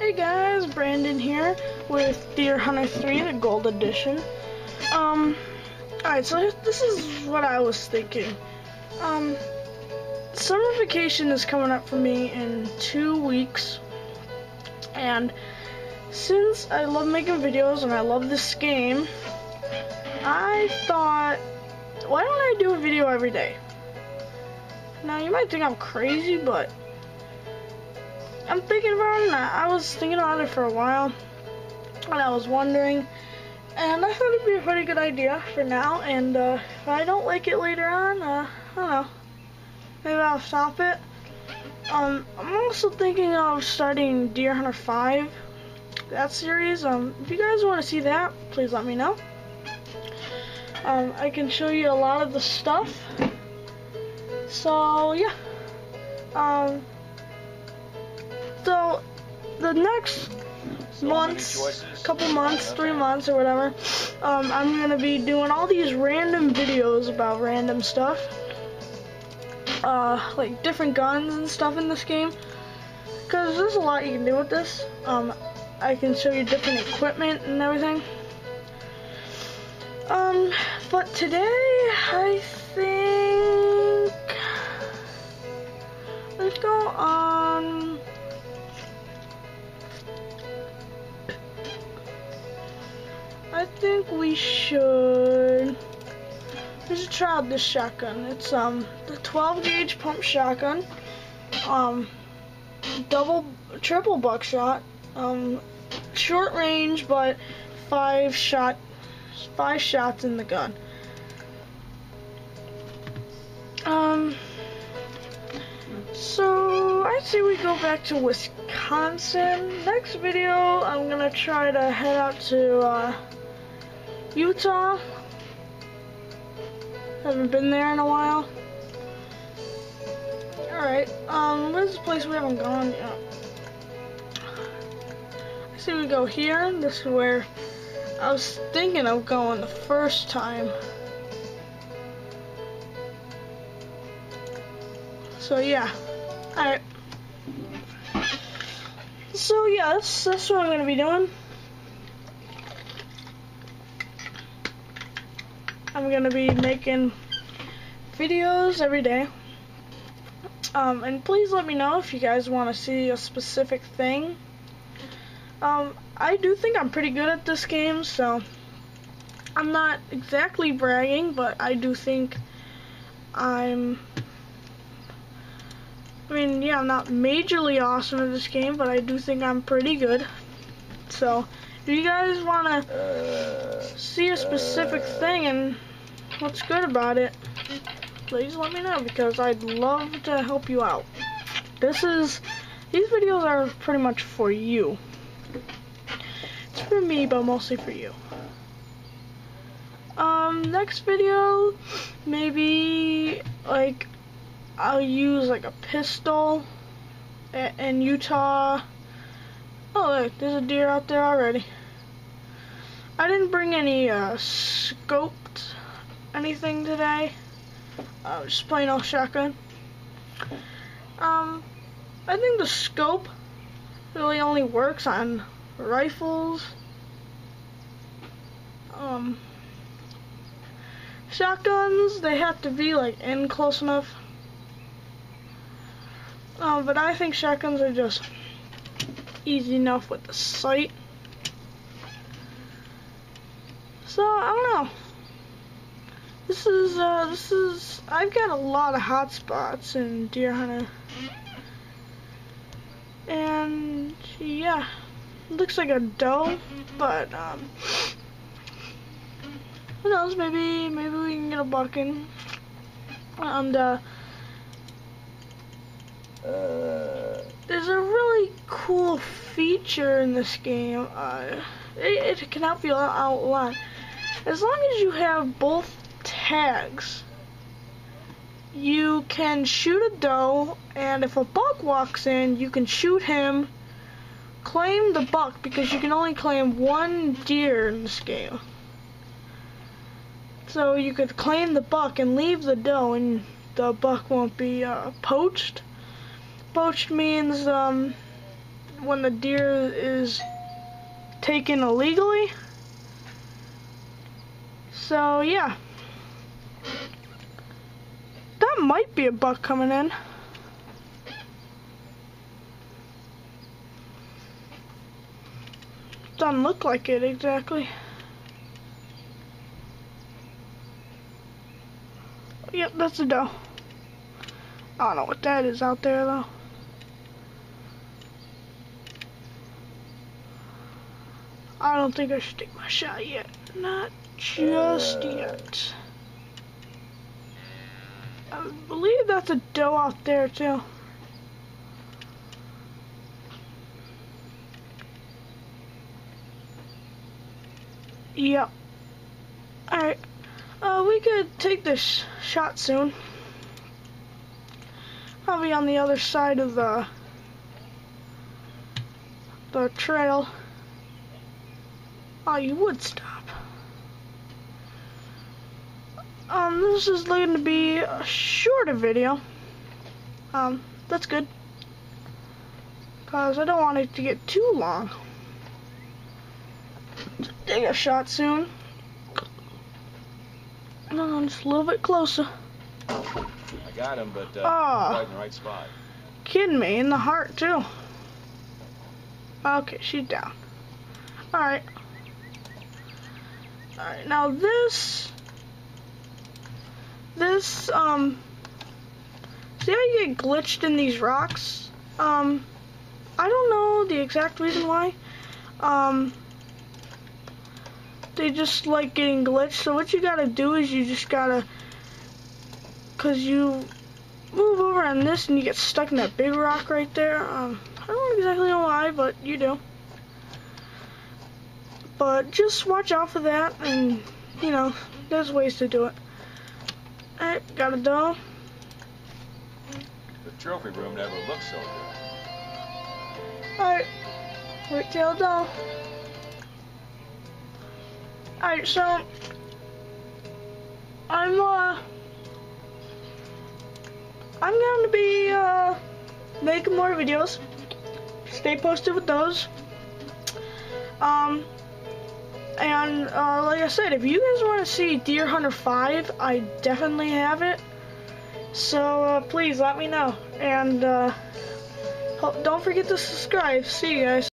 Hey guys, Brandon here with Deer Hunter 3, the Gold Edition. Um, alright, so this is what I was thinking. Um, summer vacation is coming up for me in two weeks, and since I love making videos and I love this game, I thought, why don't I do a video every day? Now, you might think I'm crazy, but I'm thinking about it. I was thinking about it for a while, and I was wondering, and I thought it'd be a pretty good idea for now. And uh, if I don't like it later on, uh, I don't know, maybe I'll stop it. Um, I'm also thinking of starting Deer Hunter 5, that series. Um, if you guys want to see that, please let me know. Um, I can show you a lot of the stuff. So yeah. Um, the next So months, couple months, three months or whatever, um, I'm gonna be doing all these random videos about random stuff, uh, like different guns and stuff in this game. Cause there's a lot you can do with this. Um, I can show you different equipment and everything. Um, but today I think let's go on. Think we should. We should try out this shotgun. It's um the 12 gauge pump shotgun. Um, double, triple buckshot. Um, short range, but five shot, five shots in the gun. Um. So I'd say we go back to Wisconsin. Next video, I'm gonna try to head out to uh, Utah. Haven't been there in a while. Alright, um, where's the place we haven't gone yet? I see we go here. This is where I was thinking of going the first time. So yeah. Alright. So yeah, that's, that's what I'm gonna be doing. I'm gonna be making videos every day. Um, and please let me know if you guys want to see a specific thing. Um, I do think I'm pretty good at this game, so I'm not exactly bragging, but I do think I'm I mean, yeah, I'm not majorly awesome at this game, but I do think I'm pretty good. So, if you guys want to see a specific thing and what's good about it, please let me know because I'd love to help you out. This is, these videos are pretty much for you. It's for me, but mostly for you. Um, next video, maybe, like, I'll use like a pistol in Utah. Oh, look, there's a deer out there already. I didn't bring any uh, scoped anything today. Uh, just plain old shotgun. Um, I think the scope really only works on rifles. Um, shotguns, they have to be like in close enough um, but I think shotguns are just easy enough with the sight. So I don't know. This is uh, this is I've got a lot of hot spots in Deer Hunter, and yeah, looks like a doe, but um, who knows? Maybe maybe we can get a buck in, and uh. Uh, there's a really cool feature in this game. Uh, it, it, can help you out a lot. As long as you have both tags, you can shoot a doe, and if a buck walks in, you can shoot him, claim the buck, because you can only claim one deer in this game. So you could claim the buck and leave the doe, and the buck won't be uh, poached poached means um, when the deer is taken illegally. So yeah. That might be a buck coming in. Doesn't look like it exactly. Yep, that's a doe. I don't know what that is out there though. I don't think I should take my shot yet. Not just uh, yet. I believe that's a doe out there too. Yep. Alright. Uh, we could take this shot soon. Be on the other side of the the trail. Oh, you would stop. Um, this is going to be a shorter video. Um, that's good. Because I don't want it to get too long. Take a shot soon. No, just a little bit closer. I got him, but uh, Oh. right in the right spot. Kidding me, in the heart too. Okay, she's down. Alright. Alright, now this this um see how you get glitched in these rocks? Um I don't know the exact reason why. Um they just like getting glitched, so what you gotta do is you just gotta cause you move over on this and you get stuck in that big rock right there. Um, I don't exactly know why, but you do. But just watch out for that, and you know, there's ways to do it. Alright, got a doll. The trophy room never looked so good. Alright, wait till doll. Alright, so I'm uh I'm going to be uh making more videos. Stay posted with those. Um and uh, like I said, if you guys want to see Deer Hunter 5, I definitely have it. So uh, please let me know. And uh, don't forget to subscribe. See you guys.